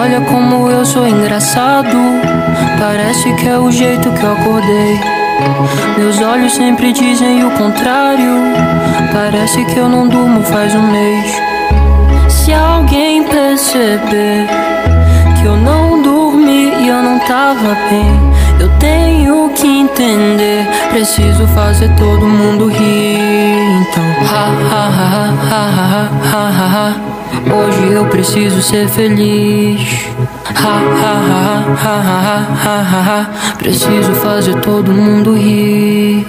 Olha como eu sou engraçado. Parece que é o jeito que eu acordei. Meus olhos sempre dizem o contrário. Parece que eu não durmo faz um mês. Se alguém perceber que eu não dormi e eu não tava bem, eu tenho que entender. Preciso fazer todo mundo rir. Hoje eu preciso ser feliz. Preciso fazer todo mundo rir.